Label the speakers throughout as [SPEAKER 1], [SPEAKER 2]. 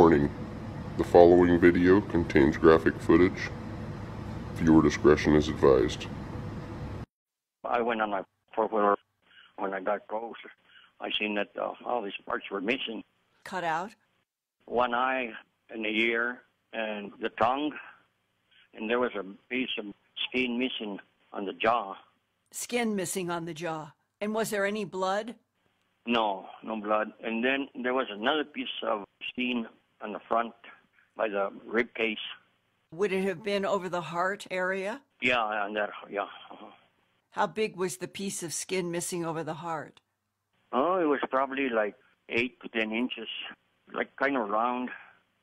[SPEAKER 1] Warning the following video contains graphic footage. Viewer discretion is advised.
[SPEAKER 2] I went on my four wheeler. When I got close, I seen that uh, all these parts were missing.
[SPEAKER 3] cut out?
[SPEAKER 2] One eye and the ear and the tongue, and there was a piece of skin missing on the jaw.
[SPEAKER 3] Skin missing on the jaw. And was there any blood?
[SPEAKER 2] No, no blood. And then there was another piece of skin on the front by the rib case.
[SPEAKER 3] Would it have been over the heart area?
[SPEAKER 2] Yeah, and that, yeah. uh-huh.
[SPEAKER 3] How big was the piece of skin missing over the heart?
[SPEAKER 2] Oh, it was probably like eight to ten inches, like kind of round.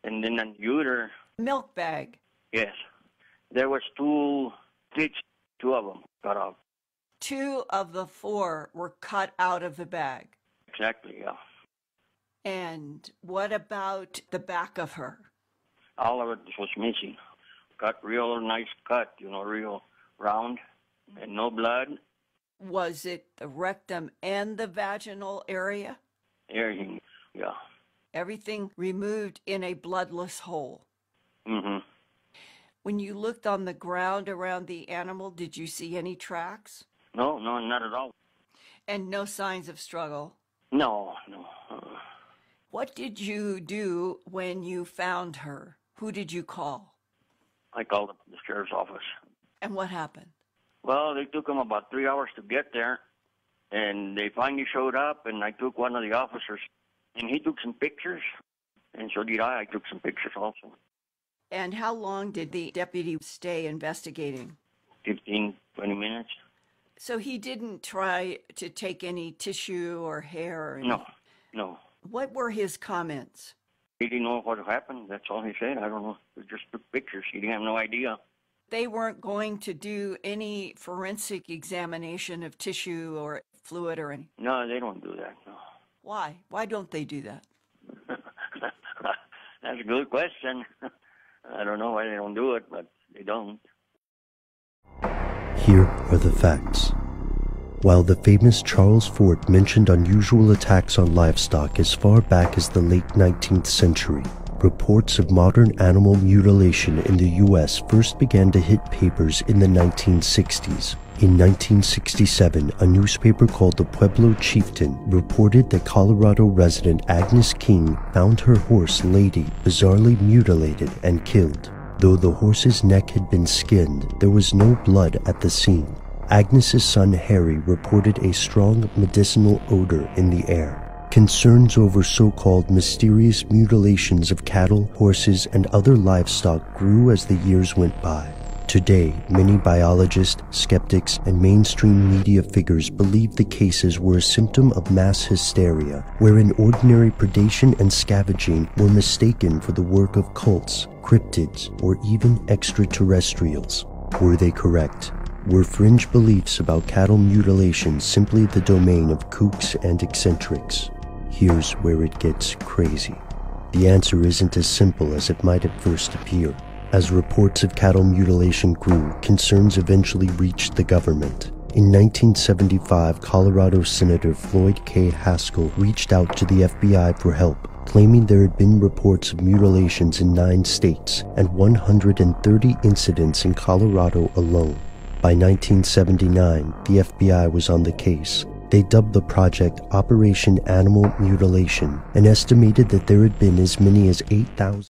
[SPEAKER 2] And then on the uter,
[SPEAKER 3] Milk bag.
[SPEAKER 2] yes, there was two slits, two of them cut off.
[SPEAKER 3] Two of the four were cut out of the bag.
[SPEAKER 2] Exactly, yeah.
[SPEAKER 3] And what about the back of her?
[SPEAKER 2] All of it was missing. Cut real nice cut, you know, real round, and no blood.
[SPEAKER 3] Was it the rectum and the vaginal area?
[SPEAKER 2] Everything, yeah.
[SPEAKER 3] Everything removed in a bloodless hole.
[SPEAKER 2] Mm-hmm.
[SPEAKER 3] When you looked on the ground around the animal, did you see any tracks?
[SPEAKER 2] No, no, not at all.
[SPEAKER 3] And no signs of struggle?
[SPEAKER 2] No, no.
[SPEAKER 3] What did you do when you found her? Who did you call?
[SPEAKER 2] I called up the sheriff's office.
[SPEAKER 3] And what happened?
[SPEAKER 2] Well, they took them about three hours to get there, and they finally showed up, and I took one of the officers, and he took some pictures, and so did I. I took some pictures also.
[SPEAKER 3] And how long did the deputy stay investigating?
[SPEAKER 2] 15, 20 minutes.
[SPEAKER 3] So he didn't try to take any tissue or hair? Or
[SPEAKER 2] No, no.
[SPEAKER 3] What were his comments?
[SPEAKER 2] He didn't know what happened. That's all he said. I don't know. He just took pictures. He didn't have no idea.
[SPEAKER 3] They weren't going to do any forensic examination of tissue or fluid or any.
[SPEAKER 2] No, they don't do that. No.
[SPEAKER 3] Why? Why don't they do that?
[SPEAKER 2] That's a good question. I don't know why they don't do it, but they don't.
[SPEAKER 4] Here are the facts. While the famous Charles Fort mentioned unusual attacks on livestock as far back as the late 19th century, reports of modern animal mutilation in the US first began to hit papers in the 1960s. In 1967, a newspaper called the Pueblo Chieftain reported that Colorado resident Agnes King found her horse Lady bizarrely mutilated and killed. Though the horse's neck had been skinned, there was no blood at the scene. Agnes's son Harry reported a strong medicinal odor in the air. Concerns over so-called mysterious mutilations of cattle, horses, and other livestock grew as the years went by. Today, many biologists, skeptics, and mainstream media figures believe the cases were a symptom of mass hysteria, wherein ordinary predation and scavenging were mistaken for the work of cults, cryptids, or even extraterrestrials. Were they correct? Were fringe beliefs about cattle mutilation simply the domain of kooks and eccentrics? Here's where it gets crazy. The answer isn't as simple as it might at first appear. As reports of cattle mutilation grew, concerns eventually reached the government. In 1975, Colorado Senator Floyd K. Haskell reached out to the FBI for help, claiming there had been reports of mutilations in nine states and 130 incidents in Colorado alone. By 1979, the FBI was on the case. They dubbed the project Operation Animal Mutilation and estimated that there had been as many as 8,000.